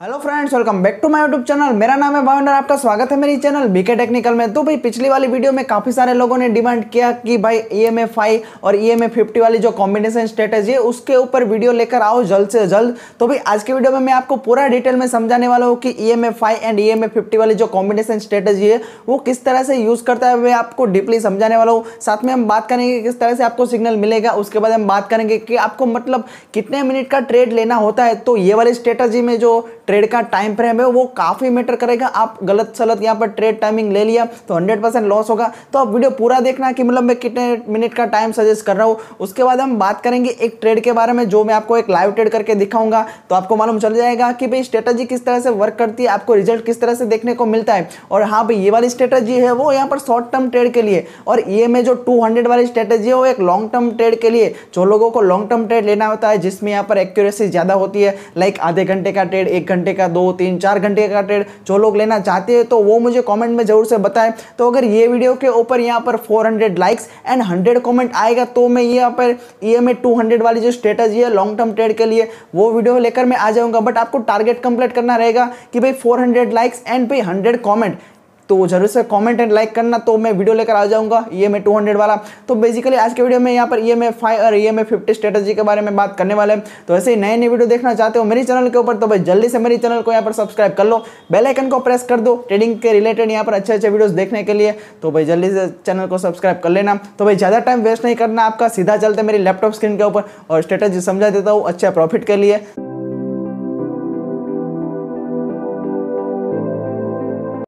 Hello friends welcome back to my YouTube channel मेरा नाम है भाविंदर, आपका स्वागत है मेरी चैनल बीके टेक्निकल में। तो भाई, पिछली वाली वीडियो में काफ़ी सारे लोगों ने डिमांड किया कि भाई ई एम एफ़ फाइव और ई एम फिफ्टी वाली जो कॉम्बिनेशन स्ट्रेटेजी है उसके ऊपर वीडियो लेकर आओ जल्द से जल्द। तो भाई, आज की वीडियो में मैं आपको पूरा डिटेल में समझाने वाला हूँ कि E M and E M fifty वाली जो कॉम्बिनेशन स्ट्रेटेजी है वो किस तरह से यूज़ करता है, मैं आपको डीपली समझाने वाला हूँ। साथ में हम बात करेंगे किस तरह से आपको सिग्नल मिलेगा, उसके बाद हम बात करेंगे कि आपको मतलब कितने मिनट का ट्रेड लेना होता है। तो ये वाली स्ट्रेटेजी में जो ट्रेड का टाइम फ्रेम है, वो काफ़ी मैटर करेगा। आप गलत सलत यहाँ पर ट्रेड टाइमिंग ले लिया तो 100 परसेंट लॉस होगा। तो आप वीडियो पूरा देखना कि मतलब मैं कितने मिनट का टाइम सजेस्ट कर रहा हूँ। उसके बाद हम बात करेंगे एक ट्रेड के बारे में, जो मैं आपको एक लाइव ट्रेड करके दिखाऊँगा। तो आपको मालूम चल जाएगा कि भाई स्ट्रेटेजी किस तरह से वर्क करती है, आपको रिज़ल्ट किस तरह से देखने को मिलता है। और हाँ भाई, ये वाली स्ट्रेटेजी है वो यहाँ पर शॉर्ट टर्म ट्रेड के लिए। और ये में जो टू वाली स्ट्रेटेजी है, वो एक लॉन्ग टर्म ट्रेड के लिए। जो लोगों को लॉन्ग टर्म ट्रेड लेना होता है, जिसमें यहाँ पर एक्यूरेसी ज़्यादा होती है लाइक आधे घंटे का ट्रेड एक घंटे का, दो, तीन, चार घंटे का ट्रेड जो लोग लेना चाहते हैं तो वो मुझे कमेंट में ज़रूर से बताएँ। तो अगर ये वीडियो के ऊपर यहाँ पर 400 लाइक्स एंड 100 कमेंट आएगा तो मैं यहाँ पर ई एम वाली जो स्ट्रेटजी है लॉन्ग टर्म ट्रेड के लिए, वो वीडियो लेकर मैं आ जाऊँगा। बट आपको टारगेट कंप्लीट करना रहेगा कि भाई फोर लाइक्स एंड भाई हंड्रेड कॉमेंट तो ज़रूर से कमेंट एंड लाइक करना तो मैं वीडियो लेकर आ जाऊँगा ई एम वाला। तो बेसिकली आज के वीडियो में यहाँ पर ई एम और ई एम ए फिफ्टी के बारे में बात करने वाले हैं। तो ऐसे ही नए नए वीडियो देखना चाहते हो मेरे चैनल के ऊपर तो भाई जल्दी से मेरे चैनल को यहाँ पर सब्सक्राइब कर लो। बेलाइकन को प्रेस कर दो ट्रेडिंग के रिलेटेड यहाँ पर अच्छे अच्छे वीडियोस देखने के लिए। तो भाई जल्दी से चैनल को सब्सक्राइब कर लेना। तो भाई ज़्यादा टाइम वेस्ट नहीं करना आपका, सीधा चलते मेरी लैपटॉप स्क्रीन के ऊपर और स्ट्रेटेजी समझा देता हूँ अच्छा प्रॉफिट के लिए।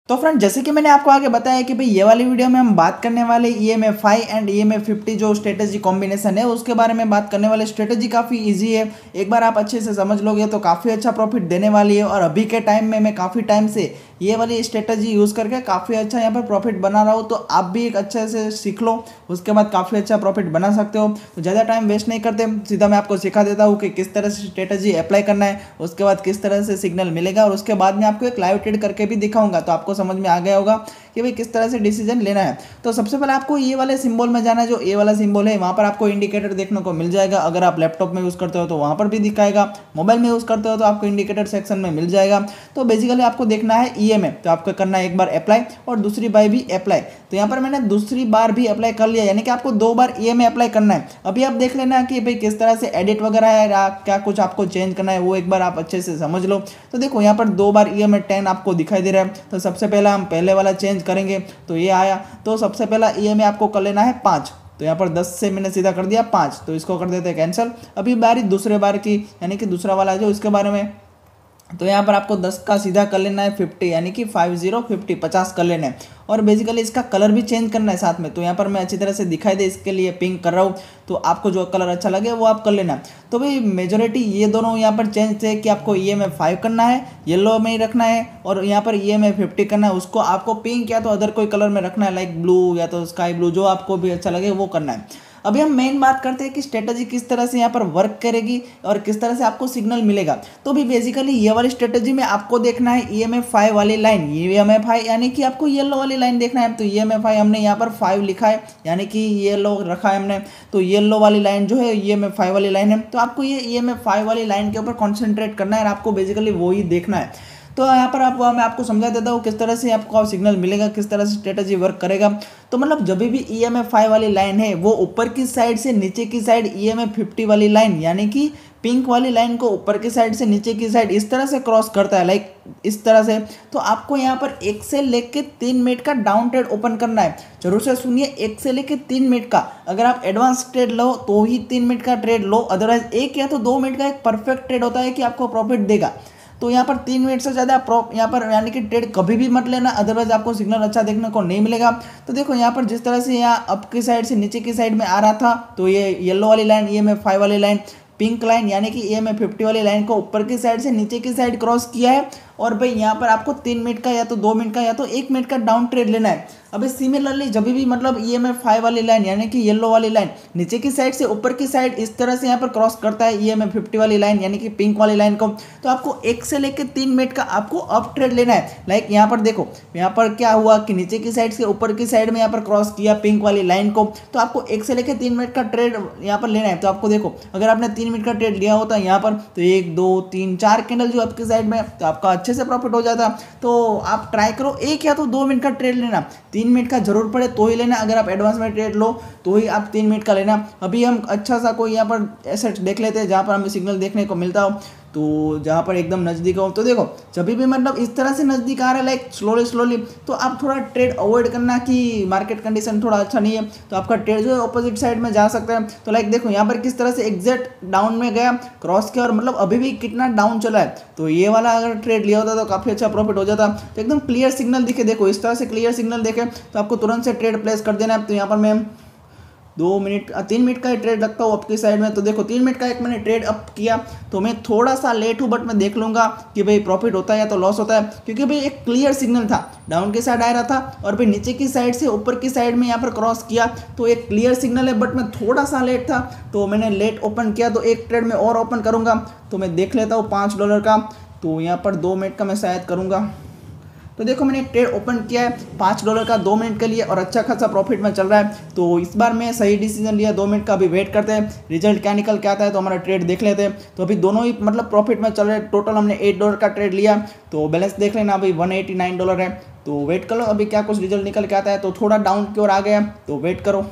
तो फ्रेंड, जैसे कि मैंने आपको आगे बताया कि भाई, ये वाली वीडियो में हम बात करने वाले E M five and E M fifty जो स्ट्रेटेजी कॉम्बिनेशन है, उसके बारे में बात करने वाले स्ट्रेटेजी काफ़ी इजी है। एक बार आप अच्छे से समझ लोगे तो काफ़ी अच्छा प्रॉफिट देने वाली है और अभी के टाइम में मैं काफ़ी टाइम से ये वाली स्ट्रेटजी यूज़ करके काफ़ी अच्छा यहाँ पर प्रॉफिट बना रहा हो तो आप भी एक अच्छे से सीख लो, उसके बाद काफ़ी अच्छा प्रॉफिट बना सकते हो। तो ज़्यादा टाइम वेस्ट नहीं करते, सीधा मैं आपको सिखा देता हूँ कि किस तरह से स्ट्रेटजी अप्लाई करना है, उसके बाद किस तरह से सिग्नल मिलेगा, और उसके बाद मैं आपको एक लाइव ट्रेड करके भी दिखाऊँगा तो आपको समझ में आ गया होगा कि भाई किस तरह से डिसीज़न लेना है। तो सबसे पहले आपको ये वाले सिंबल में जाना है, जो ए वाला सिंबल है, वहाँ पर आपको इंडिकेटर देखने को मिल जाएगा, अगर आप लैपटॉप में यूज़ करते हो तो वहाँ पर भी दिखाएगा मोबाइल में यूज़ करते हो तो आपको इंडिकेटर सेक्शन में मिल जाएगा। तो बेसिकली आपको देखना है ई e तो आपको करना है एक बार अप्लाई और दूसरी बार भी अप्लाई तो यहाँ पर मैंने दूसरी बार भी अप्लाई कर लिया, यानी कि आपको दो बार ई अप्लाई करना है। अभी आप देख लेना कि भाई किस तरह से एडिट वगैरह है क्या कुछ आपको चेंज करना है, वो एक बार आप अच्छे से समझ लो। तो देखो, यहाँ पर दो बार ई एम टेन आपको दिखाई दे रहा है। तो सबसे पहला हम पहले वाला चेंज करेंगे तो ये आया। तो सबसे पहला ई e आपको कर लेना है पाँच। तो यहाँ पर दस से मैंने सीधा कर दिया पाँच। तो इसको कर देते हैं कैंसिल अभी बारी दूसरे बार की, यानी कि दूसरा वाला जो इसके बारे में तो यहाँ पर आपको 10 का सीधा कर लेना है 50 यानी कि 50 50 50 कर लेना है। और बेसिकली इसका कलर भी चेंज करना है साथ में। तो यहाँ पर मैं अच्छी तरह से दिखाई दे इसके लिए पिंक कर रहा हूँ। तो आपको जो कलर अच्छा लगे वो आप कर लेना। तो भाई मेजोरिटी ये दोनों यहाँ पर चेंज थे कि आपको ई एम फाइव करना है येलो में ही रखना है और यहाँ पर ई एम फिफ्टी करना है। उसको आपको पिंक या तो अदर कोई कलर में रखना है लाइक ब्लू या तो स्काई ब्लू जो आपको भी अच्छा लगे वो करना है। अभी हम मेन बात करते हैं कि स्ट्रेटजी किस तरह से यहाँ पर वर्क करेगी और किस तरह से आपको सिग्नल मिलेगा। तो भी बेसिकली ये वाली स्ट्रेटजी में आपको देखना है ई एम फाइव वाली लाइन ई एम आई यानी कि आपको येलो वाली लाइन देखना है तो ई एम एफ़ आई हमने यहाँ पर फाइव लिखा है, यानी कि येलो रखा है हमने तो येलो वाली लाइन जो है ई एम एफ़ फाइव वाली लाइन है। तो आपको ये ई एम एफ़ फाइव वाली लाइन के ऊपर कॉन्सेंट्रेट करना है और आपको बेसिकली वो ही देखना है। तो यहाँ पर आप, मैं आपको समझा देता हूँ किस तरह से आपको सिग्नल मिलेगा, किस तरह से स्ट्रेटजी वर्क करेगा। तो मतलब जब भी ई एम वाली लाइन है, वो ऊपर की साइड से नीचे की साइड ई एम फिफ्टी वाली लाइन यानी कि पिंक वाली लाइन को ऊपर की साइड से नीचे की साइड इस तरह से क्रॉस करता है लाइक इस तरह से। तो आपको यहाँ पर एक से लेके तीन मिनट का डाउन ट्रेड ओपन करना है। ज़रूर से सुनिए, एक से लेके तीन मिनट का। अगर आप एडवांस ट्रेड लो तो ही तीन मिनट का ट्रेड लो। अदरवाइज़ एक या तो दो मिनट का एक परफेक्ट ट्रेड होता है कि आपको प्रॉफिट देगा। तो यहाँ पर तीन मिनट से ज़्यादा प्रॉप यहाँ पर यानी कि ट्रेड कभी भी मत लेना अदरवाइज़ आपको सिग्नल अच्छा देखने को नहीं मिलेगा। तो देखो, यहाँ पर जिस तरह से यहाँ अप की साइड से नीचे की साइड में आ रहा था तो ये येलो वाली लाइन ये में फाइव वाली लाइन पिंक लाइन यानी कि ए में फिफ्टी वाली लाइन को ऊपर की साइड से नीचे की साइड क्रॉस किया है। और भाई, यहाँ पर आपको तीन मिनट का या तो दो मिनट का या तो एक मिनट का डाउन ट्रेड लेना है। अभी सिमिलरली जब भी मतलब ई एम एफ़ फाइव वाली लाइन यानी कि येलो वाली लाइन नीचे की साइड से ऊपर की साइड इस तरह से यहाँ पर क्रॉस करता है ई एम एफ़ फिफ्टी वाली लाइन यानी कि पिंक वाली लाइन को। तो आपको एक से लेकर तीन मिनट का आपको अप ट्रेड लेना है। लाइक यहाँ पर देखो, यहाँ पर क्या हुआ कि नीचे की साइड से ऊपर की साइड में यहाँ पर क्रॉस किया पिंक वाली लाइन को। तो आपको एक से लेकर तीन मिनट का ट्रेड यहाँ पर लेना है। तो आपको देखो, अगर आपने तीन मिनट का ट्रेड लिया होता है यहाँ पर तो एक, दो, तीन, चार कैंडल जो आपकी साइड में तो आपका अच्छे से प्रॉफिट हो जाता। तो आप ट्राई करो, एक या तो दो मिनट का ट्रेड लेना। तीन मिनट का ज़रूर पड़े तो ही लेना। अगर आप एडवांस में ट्रेड लो तो ही आप तीन मिनट का लेना। अभी हम अच्छा सा कोई यहाँ पर एसेट देख लेते हैं, जहाँ पर हमें सिग्नल देखने को मिलता हो। तो जहाँ पर एकदम नज़दीक हो तो देखो, जब भी मतलब इस तरह से नज़दीक आ रहा है लाइक स्लोली स्लोली तो आप थोड़ा ट्रेड अवॉइड करना कि मार्केट कंडीशन थोड़ा अच्छा नहीं है तो आपका ट्रेड जो है ऑपोजिट साइड में जा सकता है। तो लाइक देखो, यहाँ पर किस तरह से एग्जैक्ट डाउन में गया क्रॉस किया, और मतलब अभी भी कितना डाउन चला है तो ये वाला अगर ट्रेड लिया होता तो काफ़ी अच्छा प्रॉफिट हो जाता। तो एकदम क्लियर सिग्नल दिखे, देखो, इस तरह से क्लियर सिग्नल देखे तो आपको तुरंत से ट्रेड प्लेस कर देना है। तो यहाँ पर मैं दो मिनट तीन मिनट का ही ट्रेड रखता हूँ आपकी साइड में। तो देखो, तीन मिनट का एक मैंने ट्रेड अप किया तो मैं थोड़ा सा लेट हूँ बट मैं देख लूँगा कि भाई प्रॉफिट होता है या तो लॉस होता है। क्योंकि भाई एक क्लियर सिग्नल था। डाउन की साइड आ रहा था और फिर नीचे की साइड से ऊपर की साइड में यहाँ पर क्रॉस किया तो एक क्लियर सिग्नल है बट मैं थोड़ा सा लेट था तो मैंने लेट ओपन किया तो एक ट्रेड में और ओपन करूँगा। तो मैं देख लेता हूँ, पाँच डॉलर का। तो यहाँ पर दो मिनट का मैं शायद करूँगा। तो देखो मैंने ट्रेड ओपन किया है, पाँच डॉलर का दो मिनट के लिए और अच्छा खासा प्रॉफिट में चल रहा है। तो इस बार मैं सही डिसीज़न लिया, दो मिनट का अभी वेट करते हैं। रिज़ल्ट क्या निकल के आता है तो हमारा ट्रेड देख लेते हैं। तो अभी दोनों ही मतलब प्रॉफिट में चल रहे हैं। टोटल हमने एट डॉलर का ट्रेड लिया। तो बैलेंस देख लेना, अभी वन डॉलर है। तो वेट करो, अभी क्या कुछ रिज़ल्ट निकल के आता है। तो थोड़ा डाउन की ओर आ गया तो वेट करो।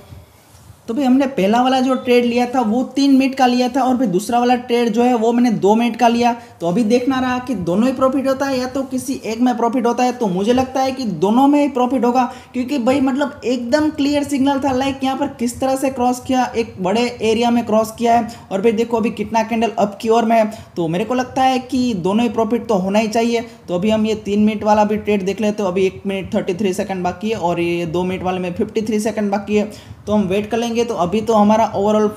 तो भाई हमने पहला वाला जो ट्रेड लिया था, वो तीन मिनट का लिया था और फिर दूसरा वाला ट्रेड जो है, वो मैंने दो मिनट का लिया। तो अभी देखना रहा कि दोनों ही प्रॉफिट होता है या तो किसी एक में प्रॉफिट होता है तो मुझे लगता है कि दोनों में ही प्रॉफिट होगा। क्योंकि भाई मतलब एकदम क्लियर सिग्नल था लाइक यहाँ पर किस तरह से क्रॉस किया, एक बड़े एरिया में क्रॉस किया है। और फिर देखो अभी कितना कैंडल अप की ओर में है। तो मेरे को लगता है कि दोनों ही प्रॉफिट तो होना ही चाहिए। तो अभी हम ये तीन मिनट वाला भी ट्रेड देख लेते हो। अभी एक मिनट थर्टी थ्री सेकंड बाकी है और ये दो मिनट वाले में फिफ्टी थ्री सेकंड बाकी है। तो हम वेट कर लेंगे तो अभी तो हमारा overall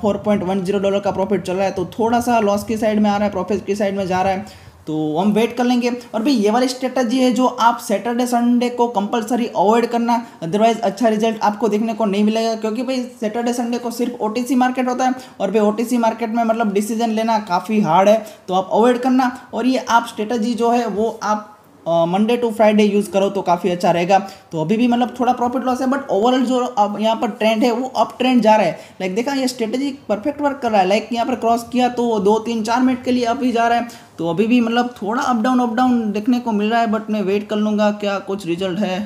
four point one zero dollar का प्रॉफिट चल रहा है तो थोड़ा सा लॉस की साइड में आ रहा है प्रॉफिट की साइड में जा रहा है तो हम वेट कर लेंगे। और भाई, ये वाली स्ट्रेटजी है जो आप सैटरडे संडे को कंपलसरी अवॉइड करना अदरवाइज़ अच्छा रिज़ल्ट आपको देखने को नहीं मिलेगा, क्योंकि भाई सैटरडे संडे को सिर्फ़ ओटीसी मार्केट होता है, और भाई ओटीसी मार्केट में मतलब डिसीज़न लेना काफ़ी हार्ड है तो आप अवॉइड करना। और ये आप स्ट्रेटजी जो है, वो आप मंडे टू फ्राइडे यूज़ करो तो काफ़ी अच्छा रहेगा। तो अभी भी मतलब थोड़ा प्रॉफिट लॉस है बट ओवरऑल जो अब यहाँ पर ट्रेंड है, वो अप ट्रेंड जा रहा है। लाइक देखा, ये स्ट्रेटेजी परफेक्ट वर्क कर रहा है। लाइक यहाँ पर क्रॉस किया तो दो तीन चार मिनट के लिए अप ही जा रहा है। तो अभी भी मतलब थोड़ा अप डाउन अप डाउन देखने को मिल रहा है बट मैं वेट कर लूँगा क्या कुछ रिज़ल्ट है।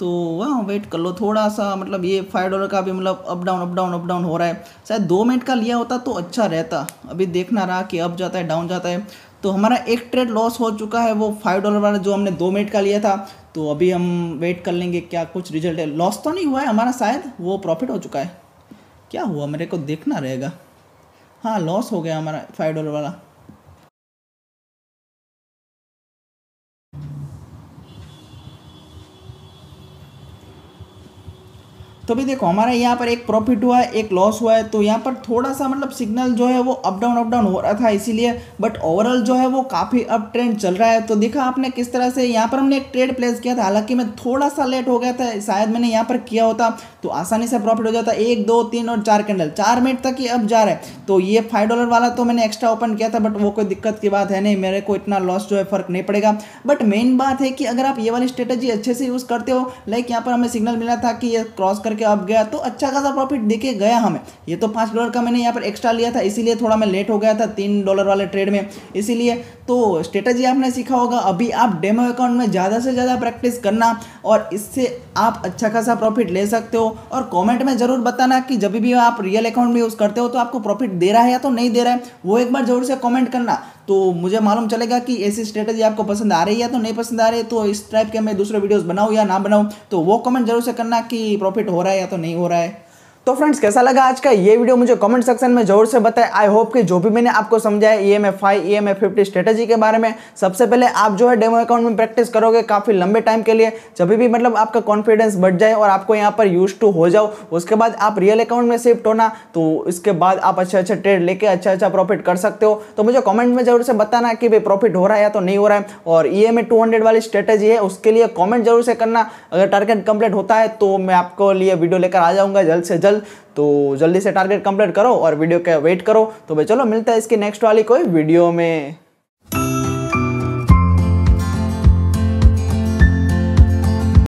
तो वहाँ वेट कर लो थोड़ा सा। मतलब ये फाइव डॉलर का भी मतलब up down up down up down हो रहा है। शायद दो मिनट का लिया होता तो अच्छा रहता। अभी देखना रहा कि अप जाता है डाउन जाता है। तो हमारा एक ट्रेड लॉस हो चुका है, वो फाइव डॉलर वाला जो हमने दो मिनट का लिया था तो अभी हम वेट कर लेंगे क्या कुछ रिज़ल्ट है। लॉस तो नहीं हुआ है हमारा शायद, वो प्रॉफिट हो चुका है। क्या हुआ? मेरे को देखना रहेगा। हाँ लॉस हो गया हमारा फाइव डॉलर वाला। तो भी देखो, हमारा यहाँ पर एक प्रॉफिट हुआ है एक लॉस हुआ है तो यहाँ पर थोड़ा सा मतलब सिग्नल जो है वो अप डाउन अप डाउन हो रहा था इसीलिए बट ओवरऑल जो है वो काफ़ी अप ट्रेंड चल रहा है। तो देखा आपने किस तरह से, यहाँ पर हमने एक ट्रेड प्लेस किया था, हालाँकि मैं थोड़ा सा लेट हो गया था, शायद मैंने यहाँ पर किया होता तो आसानी से प्रॉफिट हो जाता, एक, दो, तीन और चार कैंडल चार मिनट तक ही अब जा रहा है। तो ये फाइव डॉलर वाला तो मैंने एक्स्ट्रा ओपन किया था बट वो कोई दिक्कत की बात है नहीं, मेरे को इतना लॉस जो है फ़र्क नहीं पड़ेगा। बट मेन बात है कि अगर आप ये वाली स्ट्रेटेजी अच्छे से यूज़ करते हो लाइक यहाँ पर हमें सिग्नल मिला था कि ये क्रॉस करके अब गया तो अच्छा खासा प्रॉफिट देके गया हमें। ये तो पाँच डॉलर का मैंने यहाँ पर एक्स्ट्रा लिया था, इसीलिए थोड़ा मैं लेट हो गया था तीन डॉलर वाले ट्रेड में। इसीलिए तो स्ट्रेटजी आपने सीखा होगा, अभी आप डेमो अकाउंट में ज़्यादा से ज़्यादा प्रैक्टिस करना और इससे आप अच्छा खासा प्रॉफिट ले सकते हो। और कमेंट में ज़रूर बताना कि जब भी आप रियल अकाउंट में यूज़ करते हो तो आपको प्रॉफिट दे रहा है या तो नहीं दे रहा है, वो एक बार ज़रूर से कमेंट करना। तो मुझे मालूम चलेगा कि ऐसी स्ट्रेटजी आपको पसंद आ रही है तो नहीं पसंद आ रही है तो इस टाइप के मैं दूसरे वीडियोस बनाऊँ या ना बनाऊँ तो वो कमेंट ज़रूर से करना कि प्रॉफिट हो रहा है या तो नहीं हो रहा है तो फ्रेंड्स, कैसा लगा आज का ये वीडियो? मुझे कमेंट सेक्शन में ज़रूर से बताएँ। आई होप कि जो भी मैंने आपको समझाया E M F I E M F fifty strategy के बारे में, सबसे पहले आप जो है डेमो अकाउंट में प्रैक्टिस करोगे काफ़ी लंबे टाइम के लिए। जब भी मतलब आपका कॉन्फिडेंस बढ़ जाए और आपको यहाँ पर यूज़ टू हो जाओ, उसके बाद आप रियल अकाउंट में शिफ्ट होना तो इसके बाद आप अच्छे अच्छे ट्रेड लेके अच्छा अच्छा प्रॉफिट कर सकते हो। तो मुझे कॉमेंट में ज़रूर से बताना कि भाई प्रॉफिट हो रहा है या तो नहीं हो रहा है। और ई एम टू हंड्रेड वाली स्ट्रेटेजी है, उसके लिए कॉमेंट ज़रूर से करना। अगर टारगेट कंप्लीट होता है तो मैं आपको लिए वीडियो लेकर आ जाऊँगा, जल्द से जल्द। तो जल्दी से टारगेट कंप्लीट करो और वीडियो का वेट करो। तो भाई चलो मिलता है इसकी नेक्स्ट वाली कोई वीडियो में।